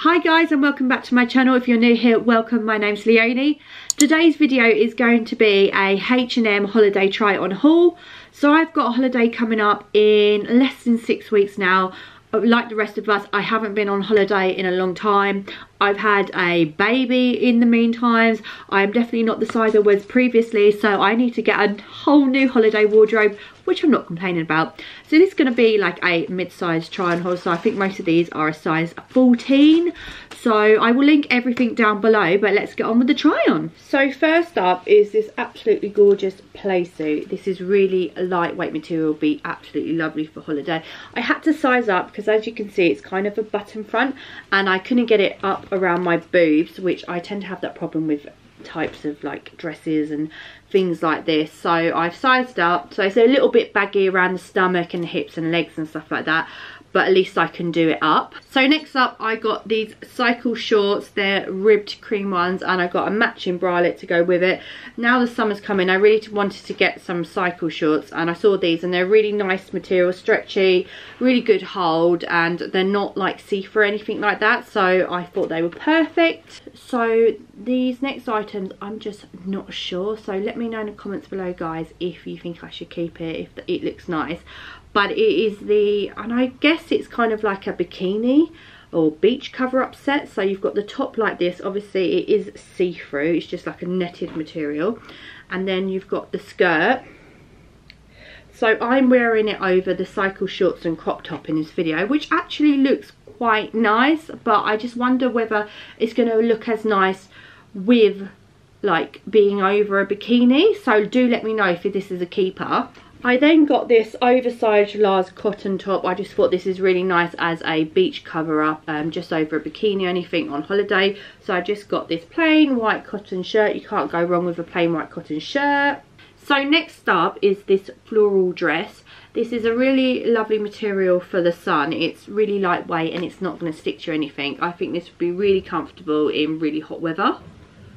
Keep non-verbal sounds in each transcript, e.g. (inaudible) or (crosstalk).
Hi guys and welcome back to my channel. If you're new here, welcome. My name's Leonie. Today's video is going to be a H&M holiday try on haul. So I've got a holiday coming up in less than six weeks now. Like the rest of us, I haven't been on holiday in a long time. I've had a baby in the meantime. I'm definitely not the size I was previously, so I need to get a whole new holiday wardrobe, which I'm not complaining about. So this is going to be like a mid-sized try on haul. So I think most of these are a size 14. So I will link everything down below, but let's get on with the try on. So first up is this absolutely gorgeous play suit. This is really lightweight material, be absolutely lovely for holiday. I had to size up because as you can see, it's kind of a button front and I couldn't get it up around my boobs, which I tend to have that problem with types of like dresses and things like this so I've sized up so it's a little bit baggy around the stomach and hips and legs and stuff like that but at least I can do it up. So next up I got these cycle shorts, they're ribbed cream ones and I got a matching bralette to go with it. Now the summer's coming I really wanted to get some cycle shorts and I saw these and they're really nice material, stretchy, really good hold and they're not like see-through or anything like that so I thought they were perfect. So these next items I'm just not sure so let me know in the comments below guys if you think I should keep it, if it looks nice but it is the and I guess it's kind of like a bikini or beach cover up set. So you've got the top like this. Obviously it is see-through. It's just like a netted material. And then you've got the skirt. So I'm wearing it over the cycle shorts and crop top in this video which actually looks quite nice but I just wonder whether it's going to look as nice with like being over a bikini. So do let me know if this is a keeper I then got this oversized Lars cotton top. I just thought this is really nice as a beach cover up, um, just over a bikini or anything on holiday. So I just got this plain white cotton shirt. You can't go wrong with a plain white cotton shirt. So next up is this floral dress. This is a really lovely material for the sun. It's really lightweight and it's not going to stick to anything. I think this would be really comfortable in really hot weather.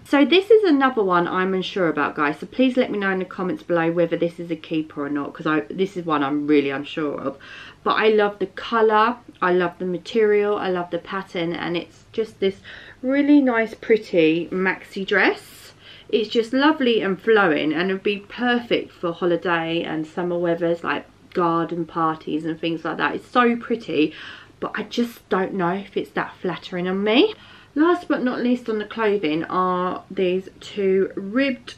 So this is another one I'm unsure about guys. So please let me know in the comments below whether this is a keeper or not. Because this is one I'm really unsure of. But I love the colour. I love the material. I love the pattern. And it's just this really nice pretty maxi dress. It's just lovely and flowing. And would be perfect for holiday and summer weathers like garden parties and things like that. It's so pretty. But I just don't know if it's that flattering on me. Last but not least on the clothing are these two ribbed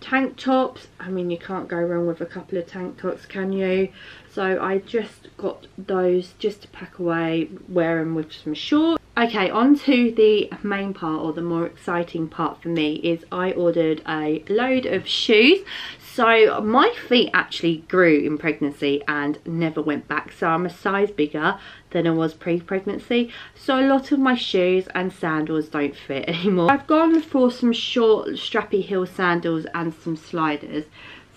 tank tops. I mean, you can't go wrong with a couple of tank tops, can you? So I just got those just to pack away, wear them with some shorts. Okay, on to the main part or the more exciting part for me is I ordered a load of shoes. So my feet actually grew in pregnancy and never went back. So I'm a size bigger than I was pre-pregnancy. So a lot of my shoes and sandals don't fit (laughs) anymore. I've gone for some short strappy heel sandals and some sliders.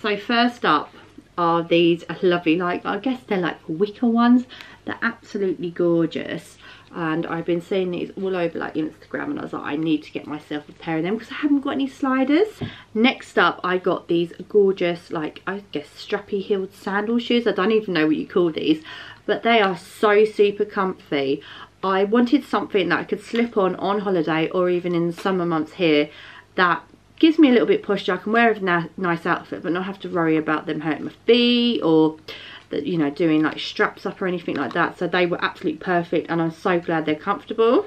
So first up are these lovely, like I guess they're like wicker ones. They're absolutely gorgeous and I've been seeing these all over like Instagram and I was like I need to get myself a pair of them because I haven't got any sliders. Next up I got these gorgeous like I guess strappy heeled sandal shoes. I don't even know what you call these but they are so super comfy. I wanted something that I could slip on on holiday or even in the summer months here that gives me a little bit posture. I can wear a nice outfit but not have to worry about them hurting my feet or that you know doing like straps up or anything like that. So they were absolutely perfect and I'm so glad they're comfortable.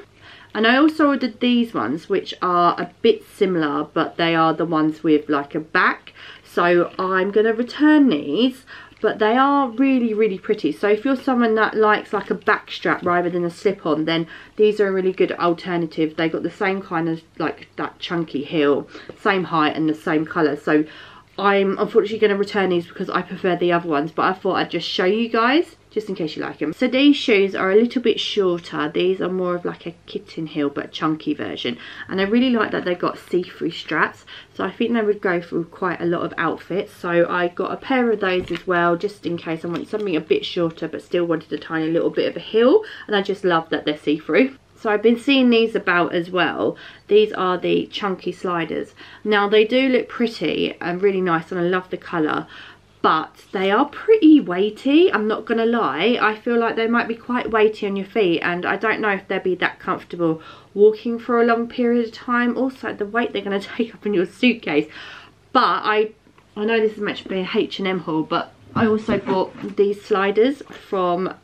And I also ordered these ones which are a bit similar but they are the ones with like a back. So I'm going to return these but they are really really pretty. So if you're someone that likes like a back strap rather than a slip-on then these are a really good alternative. They got the same kind of like that chunky heel same height and the same color so I'm unfortunately going to return these because I prefer the other ones but I thought I'd just show you guys just in case you like them. So these shoes are a little bit shorter. These are more of like a kitten heel but chunky version. And I really like that they've got see-through straps. So I think they would go for quite a lot of outfits. So I got a pair of those as well just in case I wanted something a bit shorter but still wanted a tiny little bit of a heel. And I just love that they're see-through. So I've been seeing these about as well. These are the chunky sliders. Now they do look pretty and really nice and I love the colour but they are pretty weighty i'm not gonna lie i feel like they might be quite weighty on your feet and i don't know if they'll be that comfortable walking for a long period of time. Also, the weight they're going (laughs) to take up in your suitcase. But I, I know this is meant to be a H&M haul, but I also bought these sliders from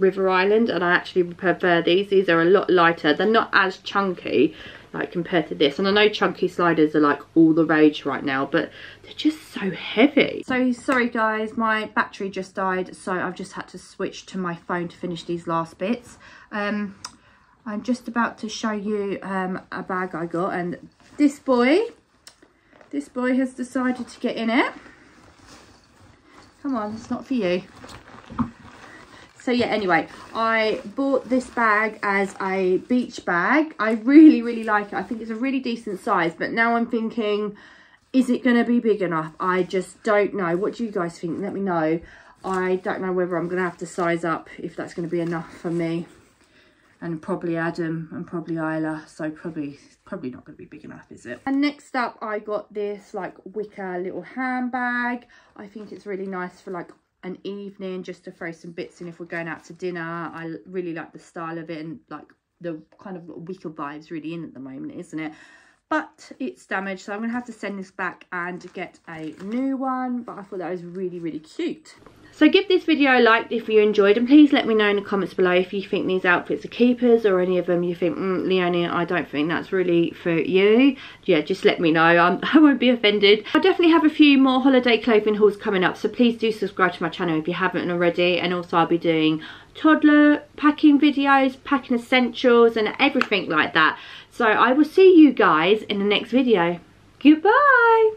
River Island and I actually prefer these. These are a lot lighter. They're not as chunky like compared to this. And I know chunky sliders are like all the rage right now, but they're just so heavy. So sorry guys, my battery just died. So I've just had to switch to my phone to finish these last bits. Um, I'm just about to show you um, a bag I got and this boy, this boy has decided to get in it. Come on, it's not for you so yeah anyway i bought this bag as a beach bag. I really really like it. I think it's a really decent size but now i'm thinking is it going to be big enough? I just don't know. What do you guys think? Let me know. I don't know whether i'm going to have to size up if that's going to be enough for me. And probably Adam and probably Isla so probably probably not going to be big enough is it? And next up I got this like wicker little handbag. I think it's really nice for like an evening just to throw some bits in if we're going out to dinner. I really like the style of it and like the kind of wicker vibes really in at the moment, isn't it? But it's damaged, so I'm going to have to send this back and get a new one. But I thought that was really, really cute. So give this video a like if you enjoyed and please let me know in the comments below if you think these outfits are keepers or any of them you think, mm, Leonie, I don't think that's really for you. Yeah, just let me know. I'm, (laughs) I won't be offended. I definitely have a few more holiday clothing hauls coming up so please do subscribe to my channel if you haven't already and also I'll be doing toddler packing videos, packing essentials and everything like that. So I will see you guys in the next video. Goodbye!